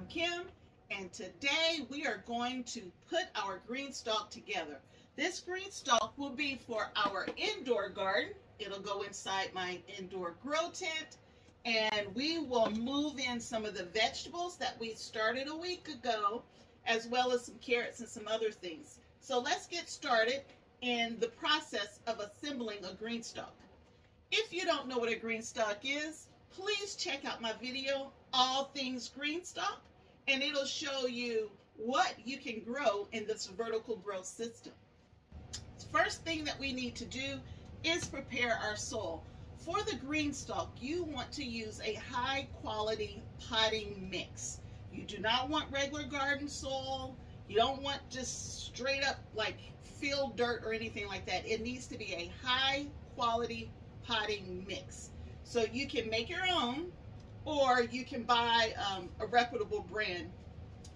I'm Kim, and today we are going to put our GreenStalk together. This GreenStalk will be for our indoor garden. It'll go inside my indoor grow tent, and we will move in some of the vegetables that we started a week ago, as well as some carrots and some other things. So let's get started in the process of assembling a GreenStalk. If you don't know what a GreenStalk is, please check out my video, All Things GreenStalk, and it'll show you what you can grow in this vertical growth system. First thing that we need to do is prepare our soil. For the GreenStalk, you want to use a high quality potting mix. You do not want regular garden soil. You don't want just straight up like field dirt or anything like that. It needs to be a high quality potting mix. So you can make your own or you can buy um, a reputable brand.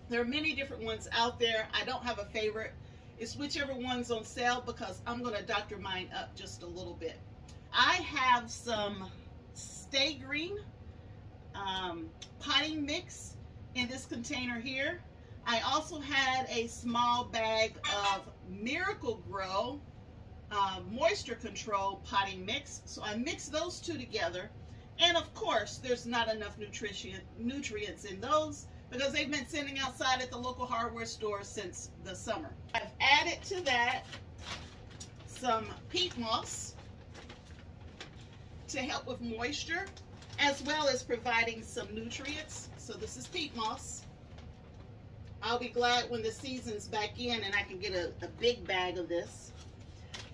There are many different ones out there. I don't have a favorite. It's whichever one's on sale because I'm going to doctor mine up just a little bit. I have some Sta-Green um, potting mix in this container here. I also had a small bag of Miracle-Gro uh, moisture control potting mix. So I mixed those two together. And of course, there's not enough nutrients in those because they've been sitting outside at the local hardware store since the summer. I've added to that some peat moss to help with moisture as well as providing some nutrients. So this is peat moss. I'll be glad when the season's back in and I can get a, a big bag of this.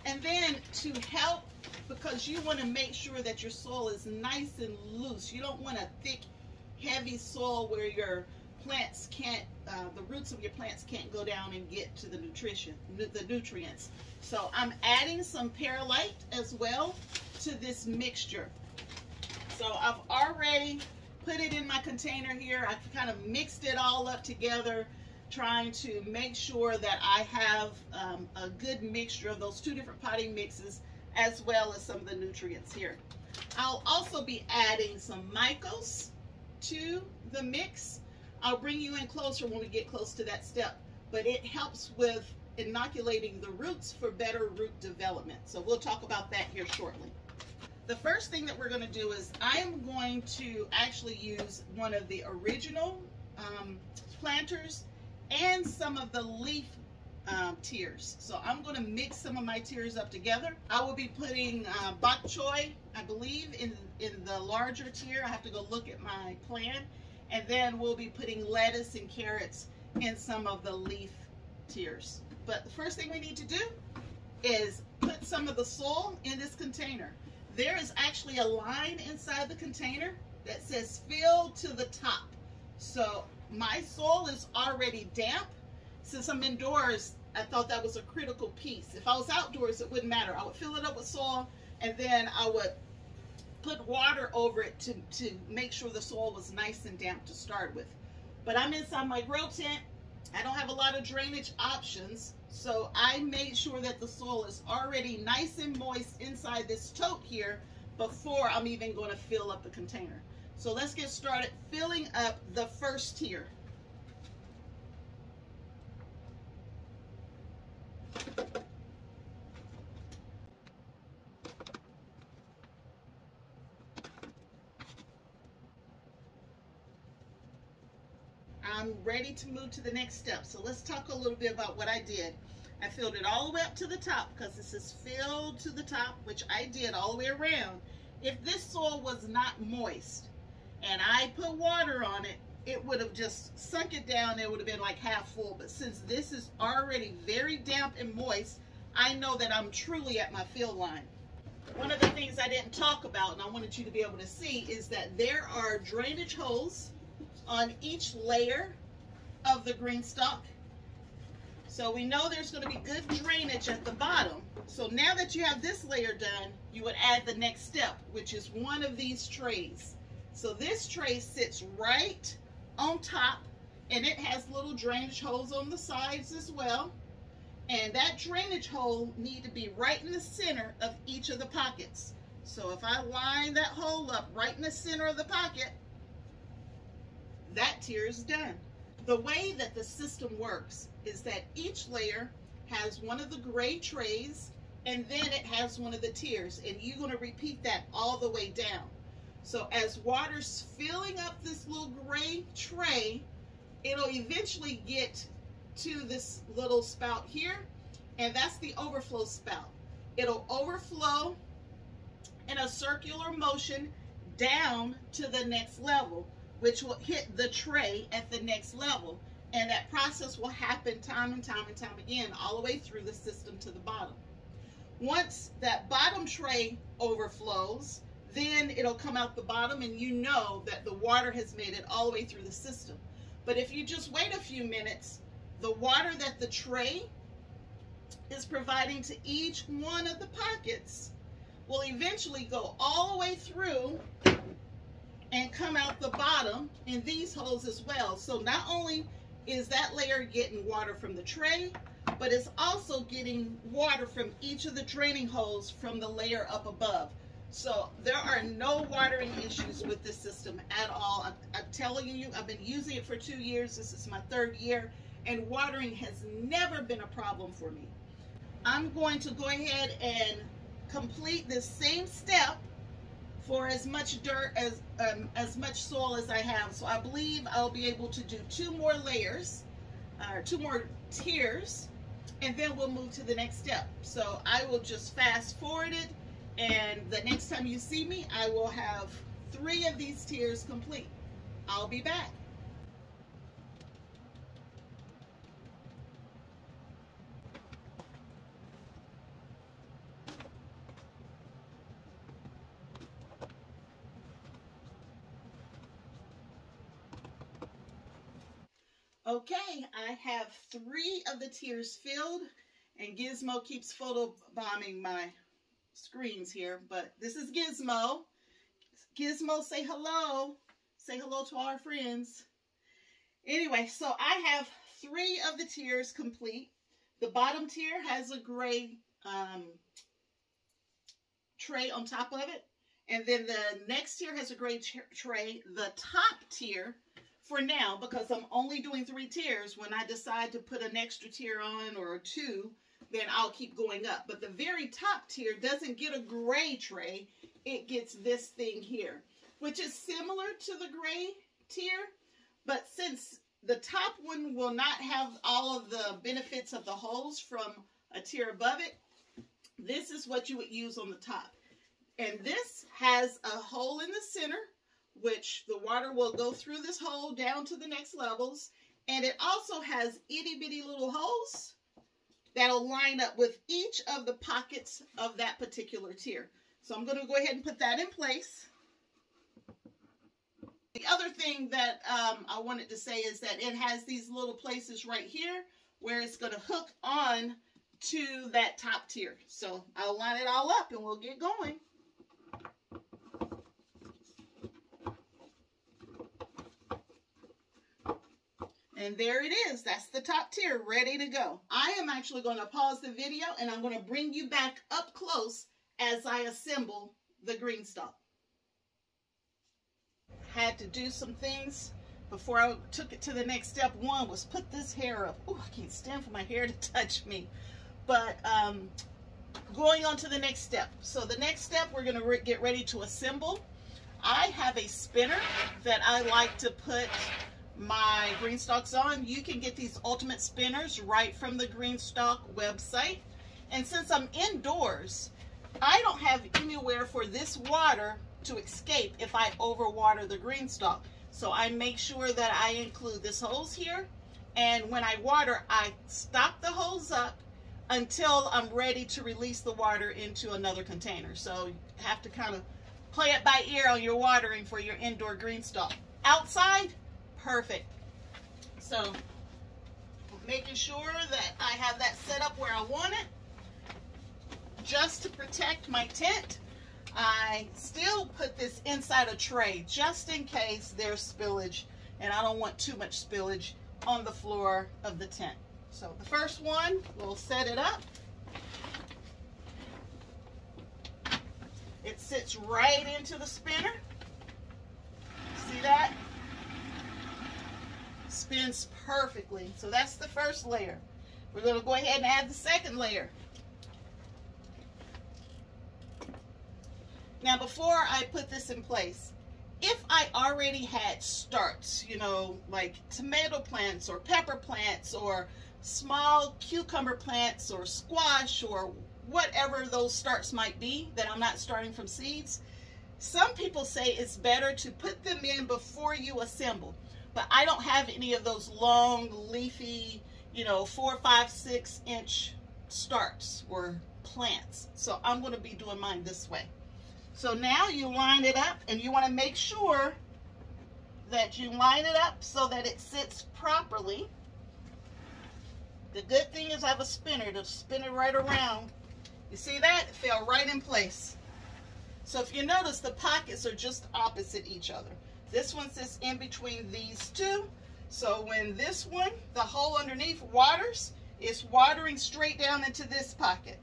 And then to help, because you want to make sure that your soil is nice and loose. You don't want a thick, heavy soil where your plants can't, uh, the roots of your plants can't go down and get to the nutrition, the nutrients. So I'm adding some perlite as well to this mixture. So I've already put it in my container here. I've kind of mixed it all up together trying to make sure that I have um, a good mixture of those two different potting mixes as well as some of the nutrients here. I'll also be adding some Mycos to the mix. I'll bring you in closer when we get close to that step, but it helps with inoculating the roots for better root development. So we'll talk about that here shortly. The first thing that we're going to do is I am going to actually use one of the original um, planters and some of the leaf um, tiers. So I'm going to mix some of my tiers up together. I will be putting uh, bok choy, I believe, in, in the larger tier. I have to go look at my plan. And then we'll be putting lettuce and carrots in some of the leaf tiers. But the first thing we need to do is put some of the soil in this container. There is actually a line inside the container that says fill to the top. So my soil is already damp. Since I'm indoors, I thought that was a critical piece. If I was outdoors, it wouldn't matter. I would fill it up with soil and then I would put water over it to, to make sure the soil was nice and damp to start with. But I'm inside my grow tent. I don't have a lot of drainage options. So I made sure that the soil is already nice and moist inside this tote here before I'm even going to fill up the container. So let's get started filling up the first tier. I'm ready to move to the next step. So let's talk a little bit about what I did. I filled it all the way up to the top because this is filled to the top, which I did all the way around. If this soil was not moist, and I put water on it, it would have just sunk it down. It would have been like half full. But since this is already very damp and moist, I know that I'm truly at my fill line. One of the things I didn't talk about, and I wanted you to be able to see, is that there are drainage holes on each layer of the GreenStalk. So we know there's going to be good drainage at the bottom. So now that you have this layer done, you would add the next step, which is one of these trays. So this tray sits right on top and it has little drainage holes on the sides as well. And that drainage hole need to be right in the center of each of the pockets. So if I line that hole up right in the center of the pocket, that tier is done. The way that the system works is that each layer has one of the gray trays and then it has one of the tiers and you're going to repeat that all the way down. So as water's filling up this little gray tray, it'll eventually get to this little spout here and that's the overflow spout. It'll overflow in a circular motion down to the next level, which will hit the tray at the next level. And that process will happen time and time and time again, all the way through the system to the bottom. Once that bottom tray overflows, then it'll come out the bottom and you know that the water has made it all the way through the system. But if you just wait a few minutes, the water that the tray is providing to each one of the pockets will eventually go all the way through and come out the bottom in these holes as well. So not only is that layer getting water from the tray, but it's also getting water from each of the draining holes from the layer up above. So there are no watering issues with this system at all. I'm, I'm, telling you, I've been using it for two years. This is my third year, and watering has never been a problem for me. I'm going to go ahead and complete this same step for as much dirt as um, as much soil as I have. So I believe I'll be able to do two more layers, uh, two more tiers, and then we'll move to the next step. So I will just fast forward it, and the next time you see me, I will have three of these tiers complete. I'll be back. Okay, I have three of the tiers filled and Gizmo keeps photo bombing my screens here, but this is Gizmo. Gizmo, say hello. Say hello to our friends. Anyway, so I have three of the tiers complete. The bottom tier has a gray um, tray on top of it. And then the next tier has a gray tray. The top tier for now because I'm only doing three tiers. When I decide to put an extra tier on or two, then I'll keep going up. But the very top tier doesn't get a gray tray. It gets this thing here, which is similar to the gray tier. But since the top one will not have all of the benefits of the holes from a tier above it, this is what you would use on the top. And this has a hole in the center which the water will go through this hole down to the next levels. And it also has itty bitty little holes that'll line up with each of the pockets of that particular tier. So I'm going to go ahead and put that in place. The other thing that um, I wanted to say is that it has these little places right here where it's going to hook on to that top tier. So I'll line it all up and we'll get going. And there it is. That's the top tier ready to go. I am actually going to pause the video and I'm going to bring you back up close as I assemble the GreenStalk. Had to do some things before I took it to the next step. One was put this hair up. Oh, I can't stand for my hair to touch me. But um, going on to the next step. So the next step, we're going to re get ready to assemble. I have a spinner that I like to put my Greenstalks on. You can get these ultimate spinners right from the Greenstalk website. And since I'm indoors, I don't have anywhere for this water to escape if I overwater the Greenstalk. So I make sure that I include this hose here. And when I water, I stop the hose up until I'm ready to release the water into another container. So you have to kind of play it by ear on your watering for your indoor Greenstalk. Outside, perfect. So making sure that I have that set up where I want it. Just to protect my tent, I still put this inside a tray just in case there's spillage and I don't want too much spillage on the floor of the tent. So the first one, we'll set it up. It sits right into the spinner. See that? Spins perfectly. So that's the first layer. We're going to go ahead and add the second layer. Now before I put this in place, if I already had starts, you know, like tomato plants or pepper plants or small cucumber plants or squash or whatever those starts might be that I'm not starting from seeds, some people say it's better to put them in before you assemble. But I don't have any of those long, leafy, you know, four, five, six inch starts or plants. So I'm going to be doing mine this way. So now you line it up and you want to make sure that you line it up so that it sits properly. The good thing is I have a spinner to spin it right around. You see that? It fell right in place. So if you notice, the pockets are just opposite each other. This one sits in between these two. So when this one, the hole underneath waters, it's watering straight down into this pocket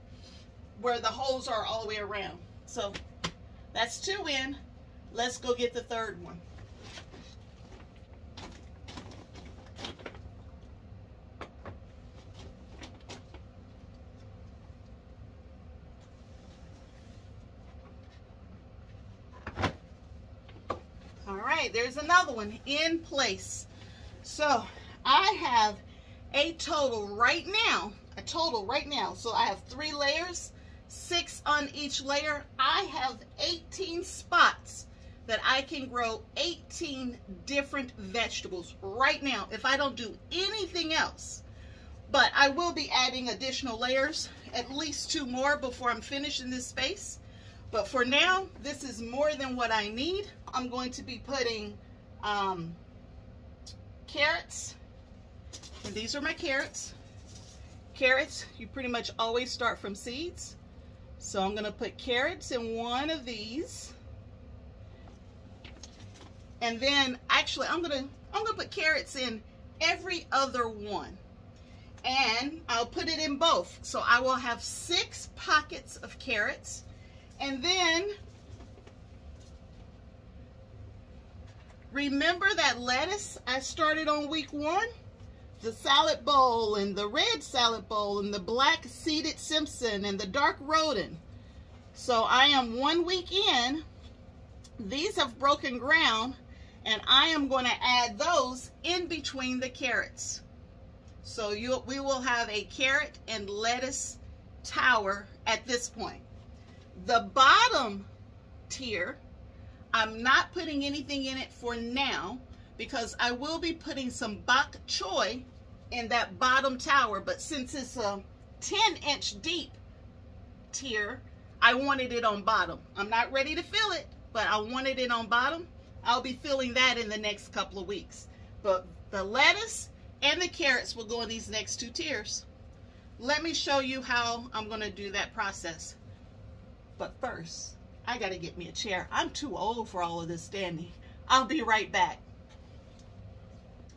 where the holes are all the way around. So that's two in. Let's go get the third one. All right, there's another one in place. So I have a total right now, a total right now. So I have three layers six on each layer, I have 18 spots that I can grow 18 different vegetables right now if I don't do anything else. But I will be adding additional layers, at least two more before I'm finished in this space. But for now, this is more than what I need. I'm going to be putting um, carrots, and these are my carrots. Carrots, you pretty much always start from seeds. So I'm going to put carrots in one of these. And then actually I'm going to I'm going to put carrots in every other one. And I'll put it in both. So I will have six pockets of carrots. And then remember that lettuce I started on week one? the salad bowl and the red salad bowl and the black seeded Simpson and the dark Roden. So I am one week in. These have broken ground and I am going to add those in between the carrots. So you, we will have a carrot and lettuce tower at this point. The bottom tier, I'm not putting anything in it for now because I will be putting some bok choy in that bottom tower. But since it's a 10 inch deep tier, I wanted it on bottom. I'm not ready to fill it, but I wanted it on bottom. I'll be filling that in the next couple of weeks. But the lettuce and the carrots will go in these next two tiers. Let me show you how I'm going to do that process. But first, I got to get me a chair. I'm too old for all of this standing. I'll be right back.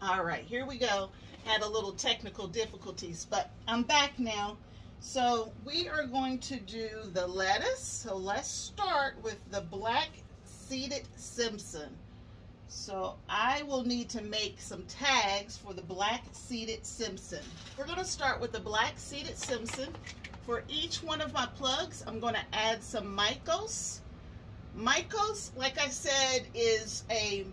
All right, here we go. Had a little technical difficulties, but I'm back now. So we are going to do the lettuce. So let's start with the black seeded Simpson. So I will need to make some tags for the black seeded Simpson. We're to start with the black seeded Simpson. For each one of my plugs, I'm going to add some Mycos. Mycos, like I said, is a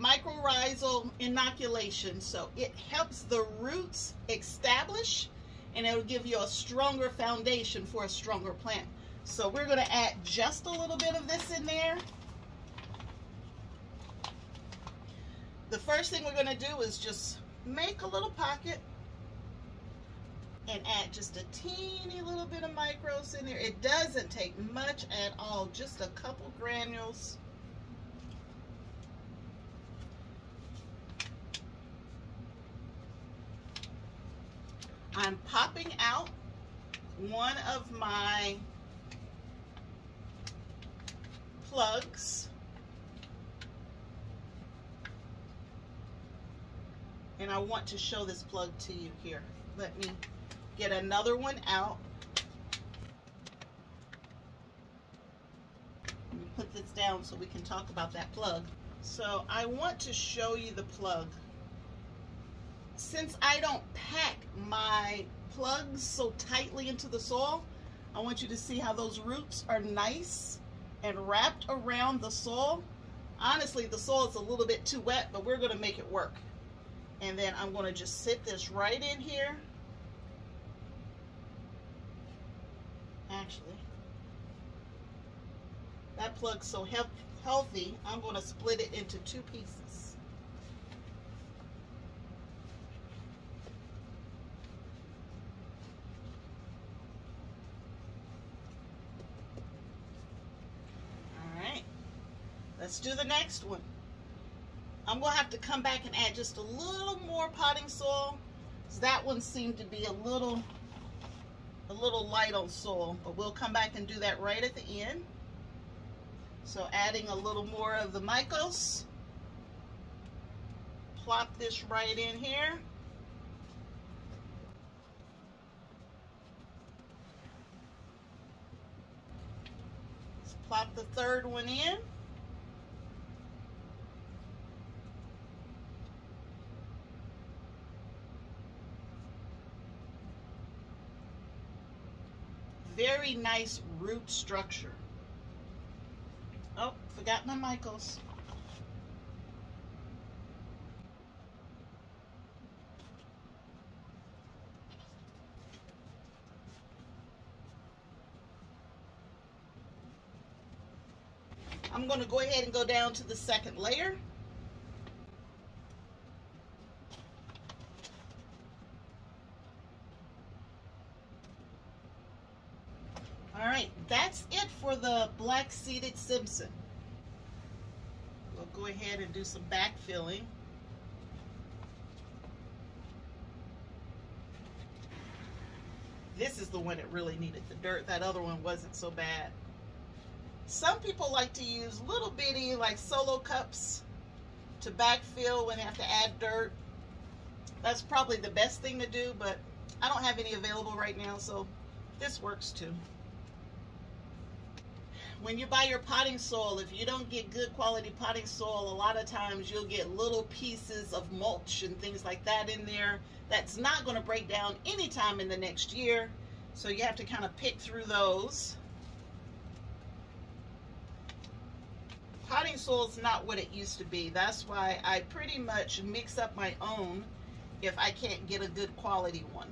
mycorrhizal inoculation. So it helps the roots establish and it'll give you a stronger foundation for a stronger plant. So we're going to add just a little bit of this in there. The first thing we're going to do is just make a little pocket and add just a teeny little bit of Mycos in there. It doesn't take much at all, just a couple granules. I'm popping out one of my plugs. And I want to show this plug to you here. Let me get another one out. Let me put this down so we can talk about that plug. So I want to show you the plug. since I don't pack my plugs so tightly into the soil, I want you to see how those roots are nice and wrapped around the soil. Honestly, the soil is a little bit too wet, but we're gonna make it work. And then I'm gonna just sit this right in here. Actually, that plug's so he healthy, I'm gonna split it into two pieces. All right. Let's do the next one. I'm going to have to come back and add just a little more potting soil. That one seemed to be a little, a little light on soil, but we'll come back and do that right at the end. So adding a little more of the Mycos. Plop this right in here. Let's plop the third one in. Very nice root structure. Oh, forgot my Mycos. I'm going to go ahead and go down to the second layer. that's it for the black seeded Simpson. We'll go ahead and do some backfilling. This is the one that really needed the dirt. That other one wasn't so bad. Some people like to use little bitty like solo cups to backfill when they have to add dirt. That's probably the best thing to do, but I don't have any available right now, so this works too when you buy your potting soil, if you don't get good quality potting soil, a lot of times you'll get little pieces of mulch and things like that in there. That's not going to break down anytime in the next year. So you have to kind of pick through those. Potting soil is not what it used to be. That's why I pretty much mix up my own if I can't get a good quality one.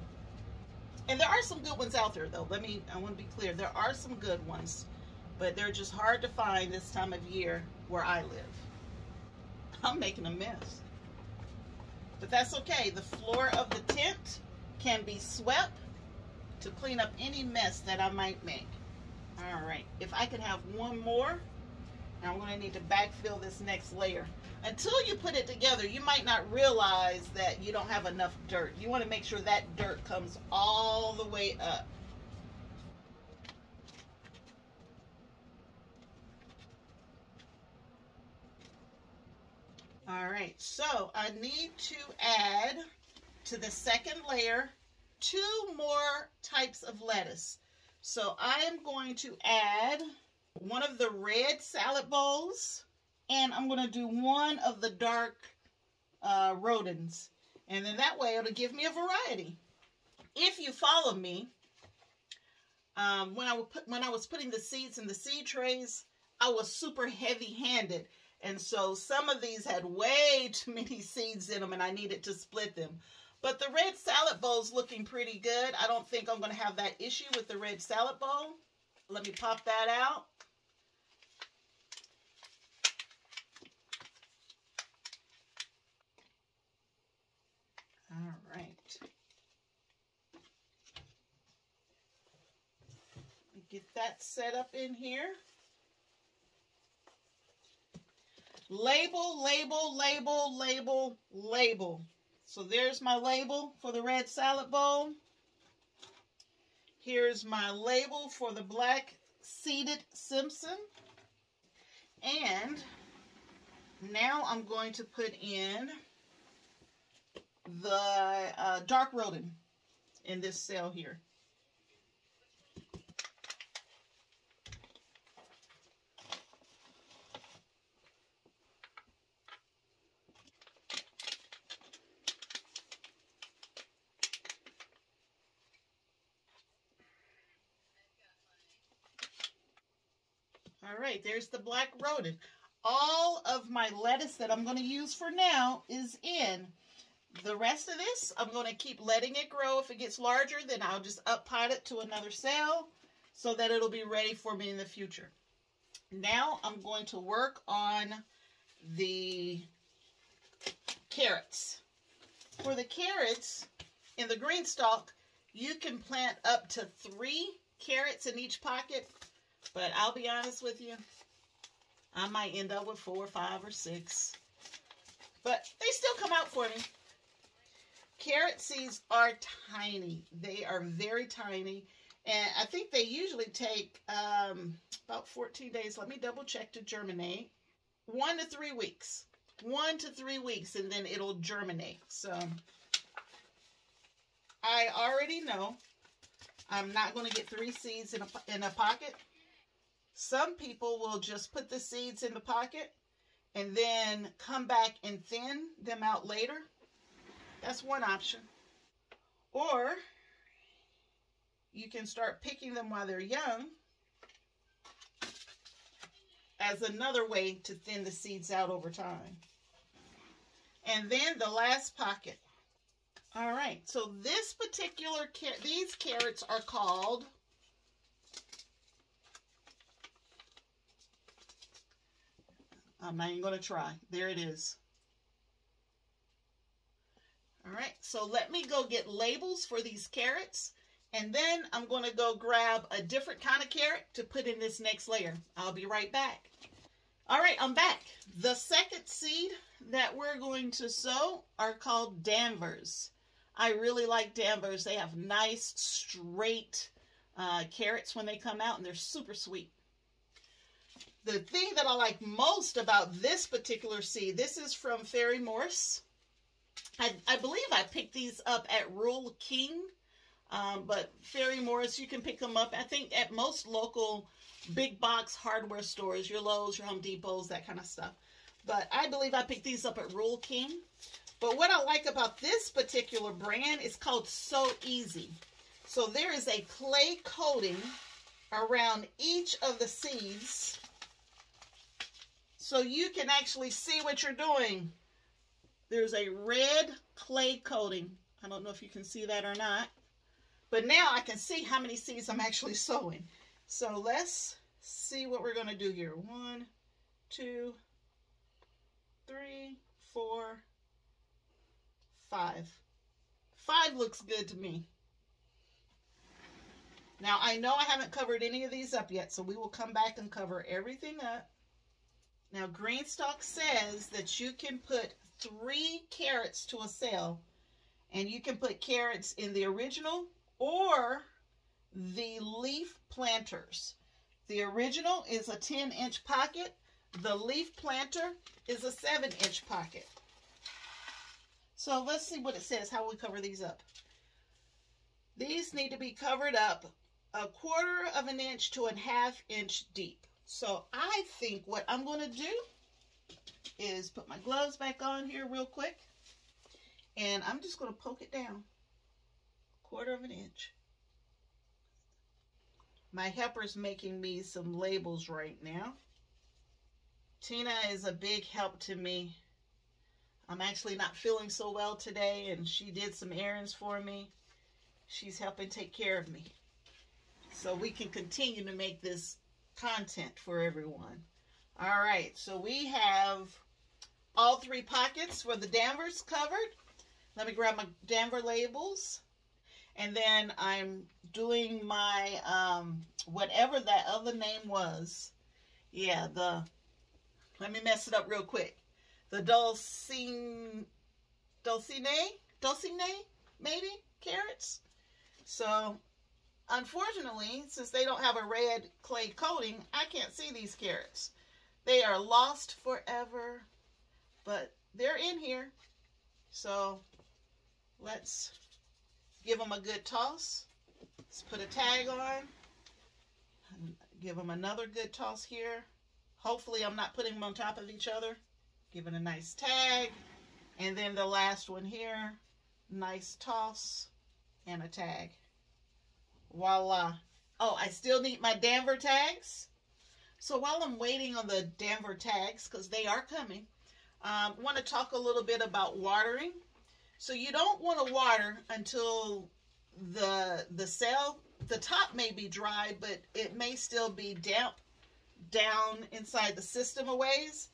And there are some good ones out there though. Let me, I want to be clear. There are some good ones but they're just hard to find this time of year where I live. I'm making a mess. But that's okay. The floor of the tent can be swept to clean up any mess that I might make. All right, if I can have one more, I'm gonna need to backfill this next layer. Until you put it together, you might not realize that you don't have enough dirt. You wanna make sure that dirt comes all the way up. All right, so I need to add to the second layer two more types of lettuce. So I am going to add one of the red salad bowls and I'm going to do one of the dark uh, rodents. And then that way it'll give me a variety. If you follow me, um, when, I put, when I was putting the seeds in the seed trays, I was super heavy handed and so some of these had way too many seeds in them and I needed to split them. But the red salad bowl is looking pretty good. I don't think I'm going to have that issue with the red salad bowl. Let me pop that out. All right. Get that set up in here. Label, label, label, label, label. So there's my label for the red salad bowl. Here's my label for the black seeded Simpson. And now I'm going to put in the uh, dark rodent in this cell here. All right, there's the black rodent. All of my lettuce that I'm going to use for now is in. The rest of this, I'm going to keep letting it grow. If it gets larger, then I'll just up pot it to another cell so that it'll be ready for me in the future. Now I'm going to work on the carrots. For the carrots, in the GreenStalk, you can plant up to three carrots in each pocket, but I'll be honest with you, I might end up with four, five, or six. But they still come out for me. Carrot seeds are tiny. They are very tiny. And I think they usually take um, about 14 days. Let me double check to germinate. One to three weeks. One to three weeks, and then it'll germinate. So I already know I'm not going to get three seeds in a, in a pocket. Some people will just put the seeds in the pocket and then come back and thin them out later. That's one option. Or you can start picking them while they're young as another way to thin the seeds out over time. And then the last pocket. All right, so this particular, these carrots are called I'm not even going to try. There it is. All right, so let me go get labels for these carrots. And then I'm going to go grab a different kind of carrot to put in this next layer. I'll be right back. All right, I'm back. The second seed that we're going to sow are called Danvers. I really like Danvers. They have nice, straight uh, carrots when they come out, and they're super sweet. The thing that I like most about this particular seed, this is from Ferry-Morse. I, I believe I picked these up at Rural King um, but Ferry-Morse, you can pick them up, I think, at most local big box hardware stores, your Lowe's, your Home Depots, that kind of stuff. But I believe I picked these up at Rural King. But what I like about this particular brand is called So Easy. So there is a clay coating around each of the seeds. So you can actually see what you're doing. There's a red clay coating. I don't know if you can see that or not. But now I can see how many seeds I'm actually sowing. So let's see what we're going to do here. One, two, three, four, five. Five looks good to me. Now, I know I haven't covered any of these up yet, so we will come back and cover everything up. Now, GreenStalk says that you can put three carrots to a cell, and you can put carrots in the original or the leaf planters. The original is a 10 inch pocket. The leaf planter is a 7 inch pocket. So let's see what it says, how we cover these up. These need to be covered up a quarter of an inch to a half inch deep. So I think what I'm going to do is put my gloves back on here real quick. And I'm just going to poke it down a quarter of an inch. My helper's making me some labels right now. Tina is a big help to me. I'm actually not feeling so well today, and she did some errands for me. She's helping take care of me. So we can continue to make this content for everyone. All right, so we have all three pockets for the Danvers covered. Let me grab my Danver labels. And then I'm doing my, um, whatever that other name was. Yeah, the, let me mess it up real quick. The Dulcine, Dulcine, Dulcine, maybe, carrots. So, unfortunately, since they don't have a red clay coating, I can't see these carrots. They are lost forever, but they're in here. So, let's Give them a good toss. Let's put a tag on. Give them another good toss here. Hopefully I'm not putting them on top of each other. Give it a nice tag. And then the last one here. Nice toss and a tag. Voila. Oh, I still need my Danver tags. So while I'm waiting on the Danver tags, because they are coming, I um, want to talk a little bit about watering. So you don't want to water until the the cell, the top may be dry, but it may still be damp down inside the system a ways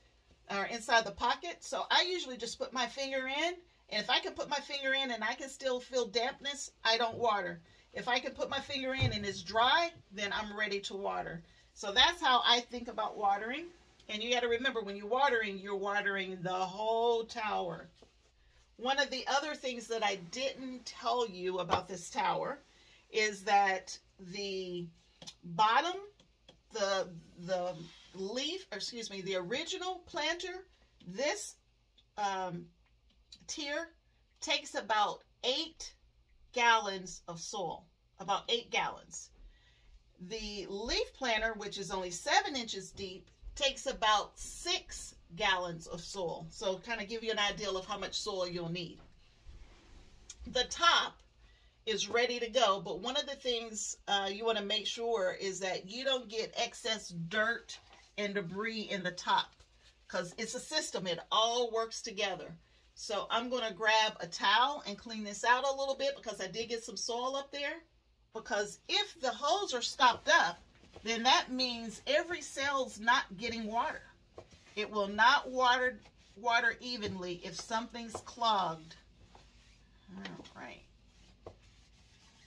or inside the pocket. So I usually just put my finger in and if I can put my finger in and I can still feel dampness, I don't water. If I can put my finger in and it's dry, then I'm ready to water. So that's how I think about watering. And you got to remember when you're watering, you're watering the whole tower. One of the other things that I didn't tell you about this tower is that the bottom, the the leaf, excuse me, the original planter, this um, tier takes about eight gallons of soil, about eight gallons. The leaf planter, which is only seven inches deep, takes about six gallons of soil. So kind of give you an idea of how much soil you'll need. The top is ready to go, but one of the things uh, you want to make sure is that you don't get excess dirt and debris in the top because it's a system. It all works together. So I'm going to grab a towel and clean this out a little bit because I did get some soil up there. Because if the holes are stopped up, then that means every cell's not getting water. It will not water water evenly if something's clogged. All right.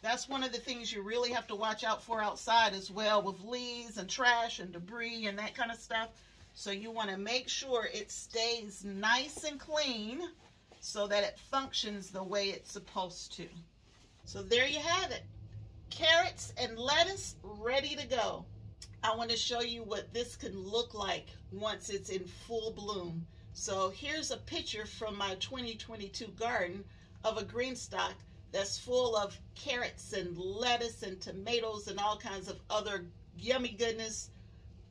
That's one of the things you really have to watch out for outside as well with leaves and trash and debris and that kind of stuff. So you want to make sure it stays nice and clean so that it functions the way it's supposed to. So there you have it. Carrots and lettuce ready to go. I want to show you what this can look like once it's in full bloom. So here's a picture from my 2022 garden of a GreenStalk that's full of carrots and lettuce and tomatoes and all kinds of other yummy goodness.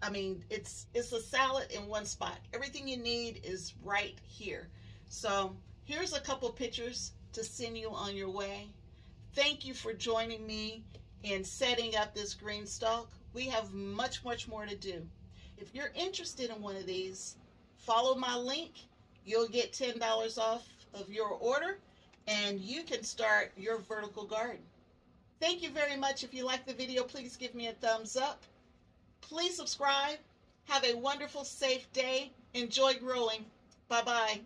I mean, it's it's a salad in one spot. Everything you need is right here. So here's a couple pictures to send you on your way. Thank you for joining me in setting up this GreenStalk we have much, much more to do. If you're interested in one of these, follow my link. You'll get $10 off of your order and you can start your vertical garden. Thank you very much. If you like the video, please give me a thumbs up. Please subscribe. Have a wonderful, safe day. Enjoy growing. Bye-bye.